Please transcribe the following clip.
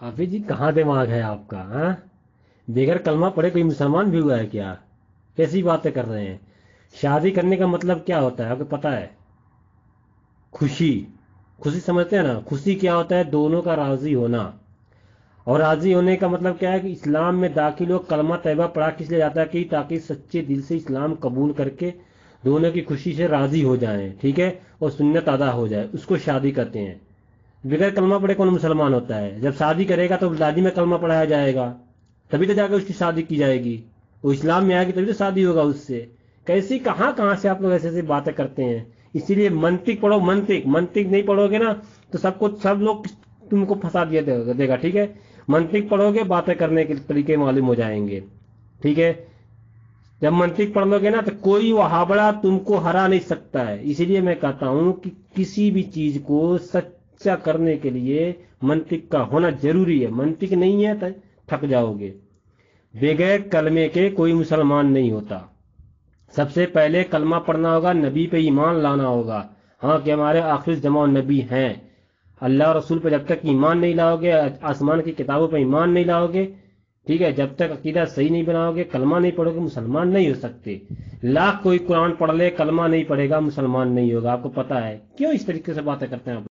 हाफिज जी, कहाँ दिमाग है आपका हाँ? बेगर कलमा पढ़े कोई मुसलमान भी हुआ है क्या? कैसी बातें कर रहे हैं? शादी करने का मतलब क्या होता है, आपको पता है? खुशी। खुशी समझते हैं ना? खुशी क्या होता है? दोनों का राज़ी होना। और राज़ी होने का मतलब क्या है कि इस्लाम में दाखिल हो कलमा तैयबा पढ़ा किस लिए जाता है कि ताकि सच्चे दिल से इस्लाम कबूल करके दोनों की खुशी से राज़ी हो जाए, ठीक है? और सुन्नत अदा हो जाए। उसको शादी करते हैं। बगैर कलमा पढ़े कौन मुसलमान होता है? जब शादी करेगा तो दादी में कलमा पढ़ाया जाएगा। तभी तो जाकर उसकी शादी की जाएगी। वो इस्लाम में आएगी तभी तो शादी होगा उससे। कैसी, कहाँ कहाँ से आप लोग ऐसे ऐसी बातें करते हैं? इसीलिए मंतिक पढ़ो मंतिक मंतिक नहीं पढ़ोगे ना तो सबको सब लोग तुमको फंसा दिया देगा, ठीक है? मंतिक पढ़ोगे, बातें करने के तरीके मालूम हो जाएँगे। ठीक है? जब मंतिक पढ़ लोगे ना तो कोई वहाबड़ा तुमको हरा नहीं सकता है। इसीलिए मैं कहता हूँ कि किसी भी चीज़ को सच्चा करने के लिए मंतिक का होना ज़रूरी है। मंतिक नहीं है तो थक जाओगे। बगैर कलमे के कोई मुसलमान नहीं होता। सबसे पहले कलमा पढ़ना होगा, नबी पे ईमान लाना होगा। हाँ कि हमारे आखिर जमा नबी हैं। अल्लाह रसूल पर जब तक ईमान नहीं लाओगे, आसमान की किताबों पर ईमान नहीं लाओगे, ठीक है, जब तक अकीदा सही नहीं बनाओगे, कलमा नहीं पढ़ोगे, मुसलमान नहीं हो सकते। लाख कोई कुरान पढ़ ले, कलमा नहीं पढ़ेगा, मुसलमान नहीं होगा। आपको पता है, क्यों इस तरीके से बातें करते हैं आप